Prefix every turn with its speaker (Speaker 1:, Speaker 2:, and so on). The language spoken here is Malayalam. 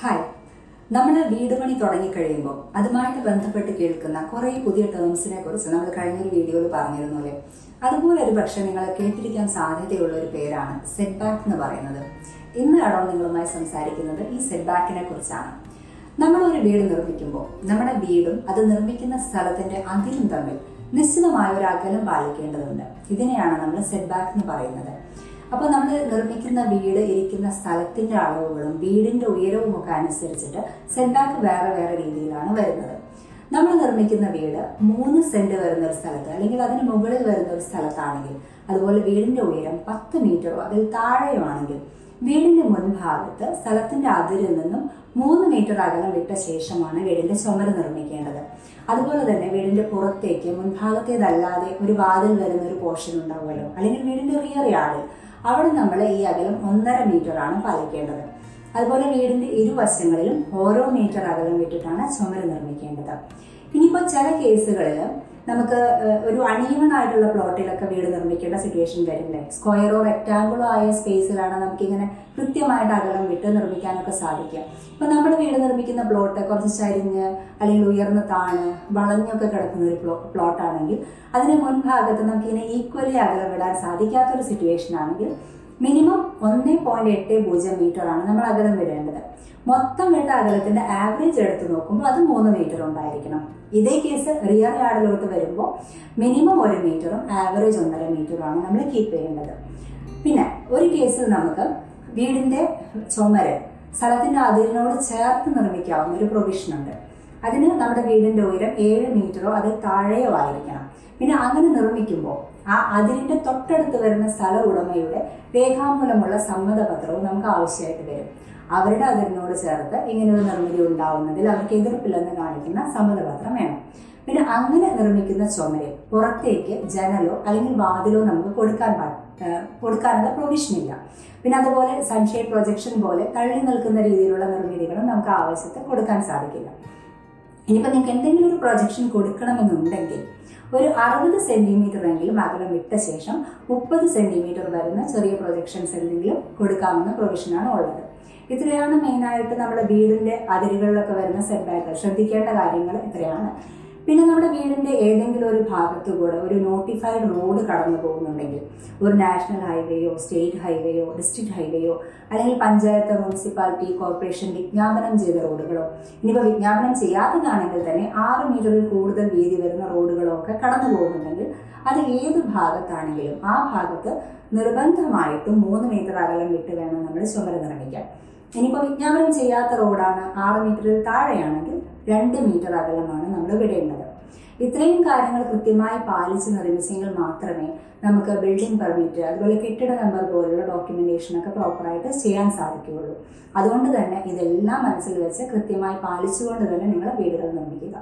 Speaker 1: ഹായ് നമ്മൾ വീട് പണി തുടങ്ങിക്കഴിയുമ്പോൾ അതുമായിട്ട് ബന്ധപ്പെട്ട് കേൾക്കുന്ന കുറേ പുതിയ ടേംസിനെ കുറിച്ച് നമ്മൾ കഴിഞ്ഞൊരു വീഡിയോയിൽ പറഞ്ഞിരുന്നു അതുപോലെ ഒരു പക്ഷേ നിങ്ങൾ കേട്ടിരിക്കാൻ സാധ്യതയുള്ള ഒരു പേരാണ് സെറ്റ് ബാക്ക് എന്ന് പറയുന്നത്. ഇന്നാണോ നിങ്ങളുമായി സംസാരിക്കുന്നത് ഈ സെറ്റ് ബാക്കിനെ കുറിച്ചാണ്. നമ്മൾ ഒരു വീട് നിർമ്മിക്കുമ്പോൾ നമ്മുടെ വീടും അത് നിർമ്മിക്കുന്ന സ്ഥലത്തിന്റെ അതിരും തമ്മിൽ നിശ്ചിതമായ ഒരു അകലം പാലിക്കേണ്ടതുണ്ട്. ഇതിനെയാണ് നമ്മൾ സെറ്റ് ബാക്ക് എന്ന് പറയുന്നത്. അപ്പോൾ നമ്മൾ നിർമ്മിക്കുന്ന വീട് ഇരിക്കുന്ന സ്ഥലത്തിന്റെ അളവുകളും വീടിന്റെ ഉയരവും ഒക്കെ അനുസരിച്ചിട്ട് സെറ്റ് ബാക്ക് വേറെ വേറെ രീതിയിലാണ് വരുന്നത്. നമ്മൾ നിർമ്മിക്കുന്ന വീട് മൂന്ന് സെന്റ് വരുന്ന ഒരു സ്ഥലത്ത് അല്ലെങ്കിൽ അതിന് മുകളിൽ വരുന്ന ഒരു സ്ഥലത്താണെങ്കിൽ അതുപോലെ വീടിന്റെ ഉയരം പത്ത് മീറ്ററോ അതിൽ താഴെയോ ആണെങ്കിൽ വീടിന്റെ മുൻഭാഗത്ത് സ്ഥലത്തിന്റെ അതിരിൽ നിന്നും മൂന്ന് മീറ്റർ അകലം വിട്ട ശേഷമാണ് വീടിന്റെ ചുമര് നിർമ്മിക്കേണ്ടത്. അതുപോലെ തന്നെ വീടിന്റെ പുറത്തേക്ക് മുൻഭാഗത്തേതല്ലാതെ ഒരു വാതിൽ വരുന്ന ഒരു പോർഷൻ ഉണ്ടാവുമല്ലോ. അല്ലെങ്കിൽ വീടിന്റെ റിയർ യാർഡിൽ അവിടെ നമ്മൾ ഈ അകലം ഒന്നര ആണ് പാലിക്കേണ്ടത്. അതുപോലെ വീടിന്റെ ഇരുവശങ്ങളിലും ഓരോ മീറ്റർ അകലം വിട്ടിട്ടാണ് ചുമര് നിർമ്മിക്കേണ്ടത്. ഇനിയിപ്പോൾ ചില കേസുകളിൽ നമുക്ക് ഒരു അണീവൺ ആയിട്ടുള്ള പ്ലോട്ടിലൊക്കെ വീട് നിർമ്മിക്കേണ്ട സിറ്റുവേഷൻ വരില്ലേ സ്ക്വയറോ റെക്ടാങ്കിളോ ആയ സ്പേസിലാണ് നമുക്കിങ്ങനെ കൃത്യമായിട്ട് അകലം വിട്ട് നിർമ്മിക്കാനൊക്കെ സാധിക്കുക. ഇപ്പം നമ്മുടെ വീട് നിർമ്മിക്കുന്ന പ്ലോട്ട് കുറച്ച് ചരിഞ്ഞ് അല്ലെങ്കിൽ ഉയർന്ന് താണ് വളഞ്ഞൊക്കെ കിടക്കുന്ന ഒരു പ്ലോ പ്ലോട്ട് ആണെങ്കിൽ അതിന് മുൻഭാഗത്ത് നമുക്കിങ്ങനെ ഈക്വലി അകലം വിടാൻ സാധിക്കാത്തൊരു സിറ്റുവേഷൻ ആണെങ്കിൽ മിനിമം ഒന്ന് പോയിന്റ് എട്ട് പൂജ്യം മീറ്റർ ആണ് നമ്മൾ അകലം വിടേണ്ടത്. മൊത്തം വിട്ട അകലത്തിന്റെ ആവറേജ് എടുത്ത് നോക്കുമ്പോൾ അത് മൂന്ന് മീറ്റർ ഉണ്ടായിരിക്കണം. ഇതേ കേസ് റിയർ യാർഡിലോട്ട് വരുമ്പോൾ മിനിമം ഒരു മീറ്ററും ആവറേജ് ഒന്നര മീറ്ററുമാണ് നമ്മൾ കീപ്പ് ചെയ്യേണ്ടത്. പിന്നെ ഒരു കേസിൽ നമുക്ക് വീടിന്റെ ചുമര് സ്ഥലത്തിന്റെ അതിരിനോട് ചേർത്ത് നിർമ്മിക്കാവുന്ന ഒരു പ്രൊവിഷൻ ഉണ്ട്. അതിന് നമ്മുടെ വീടിന്റെ ഉയരം ഏഴ് മീറ്ററോ അതിൽ താഴെയോ ആയിരിക്കണം. പിന്നെ അങ്ങനെ നിർമ്മിക്കുമ്പോൾ ആ അതിരിന്റെ തൊട്ടടുത്ത് വരുന്ന സ്ഥല ഉടമയുടെ രേഖാമൂലമുള്ള സമ്മതപത്രവും നമുക്ക് ആവശ്യമായിട്ട് വരും. അവരുടെ അതിരിനോട് ചേർത്ത് ഇങ്ങനെ ഒരു നിർമ്മിതി ഉണ്ടാവുന്നതിൽ അവർക്ക് എതിർപ്പില്ലെന്ന് കാണിക്കുന്ന സമ്മതപത്രം വേണം. പിന്നെ അങ്ങനെ നിർമ്മിക്കുന്ന ചുമരിൽ പുറത്തേക്ക് ജനലോ അല്ലെങ്കിൽ വാതിലോ നമുക്ക് കൊടുക്കാൻ കൊടുക്കാനുള്ള പ്രൊവിഷൻ ഇല്ല. പിന്നെ അതുപോലെ സൺഷെയ്ഡ് പ്രൊജക്ഷൻ പോലെ തള്ളി നിൽക്കുന്ന രീതിയിലുള്ള നിർമ്മിതികളും നമുക്ക് ആവശ്യത്തിൽ കൊടുക്കാൻ സാധിക്കില്ല. ഇനിയിപ്പോൾ നിങ്ങൾക്ക് എന്തെങ്കിലും ഒരു പ്രൊജക്ഷൻ കൊടുക്കണമെന്നുണ്ടെങ്കിൽ ഒരു അറുപത് സെന്റിമീറ്റർ എങ്കിലും അകലം വിട്ട ശേഷം മുപ്പത് സെന്റിമീറ്റർ വരുന്ന ചെറിയ പ്രൊജക്ഷൻസ് എന്തെങ്കിലും കൊടുക്കാവുന്ന പ്രൊവിഷനാണ് ഉള്ളത്. ഇത്രയാണ് മെയിനായിട്ട് നമ്മുടെ വീടിന്റെ അതിരുകളിലൊക്കെ വരുന്ന സെറ്റ് ബാക്കുകൾ ശ്രദ്ധിക്കേണ്ട കാര്യങ്ങൾ ഇത്രയാണ്. പിന്നെ നമ്മുടെ വീടിന്റെ ഏതെങ്കിലും ഒരു ഭാഗത്തു കൂടെ ഒരു നോട്ടിഫൈഡ് റോഡ് കടന്നു പോകുന്നുണ്ടെങ്കിൽ ഒരു നാഷണൽ ഹൈവേയോ സ്റ്റേറ്റ് ഹൈവേയോ ഡിസ്ട്രിക്ട് ഹൈവേയോ അല്ലെങ്കിൽ പഞ്ചായത്ത് മുനിസിപ്പാലിറ്റി കോർപ്പറേഷൻ വിജ്ഞാപനം ചെയ്ത റോഡുകളോ ഇനിയിപ്പോൾ വിജ്ഞാപനം ചെയ്യാത്തതാണെങ്കിൽ തന്നെ ആറ് മീറ്ററിൽ കൂടുതൽ വീതി വരുന്ന റോഡുകളോ ഒക്കെ കടന്നു പോകുന്നുണ്ടെങ്കിൽ അത് ഏത് ഭാഗത്താണെങ്കിലും ആ ഭാഗത്ത് നിർബന്ധമായിട്ടും മൂന്ന് മീറ്റർ അകലം വിട്ട് വേണം നമ്മൾ ചുമര നിർമ്മിക്കാൻ. ഇനിയിപ്പോൾ വിജ്ഞാപനം ചെയ്യാത്ത റോഡാണ് ആറ് മീറ്ററിൽ താഴെയാണെങ്കിൽ രണ്ട് മീറ്റർ അകലമാണ് നമ്മൾ വിടേണ്ടത്. ഇത്രയും കാര്യങ്ങൾ കൃത്യമായി പാലിച്ച് നിർമ്മിച്ചെങ്കിൽ മാത്രമേ നമുക്ക് ബിൽഡിംഗ് പെർമിറ്റ് അതുപോലെ കെട്ടിട നമ്പർ പോലുള്ള ഡോക്യുമെന്റേഷൻ ഒക്കെ പ്രോപ്പറായിട്ട് ചെയ്യാൻ സാധിക്കുകയുള്ളൂ. അതുകൊണ്ട് തന്നെ ഇതെല്ലാം മനസ്സിൽ വെച്ച് കൃത്യമായി പാലിച്ചുകൊണ്ട് തന്നെ നിങ്ങൾ വീടുകൾ നിർമ്മിക്കുക.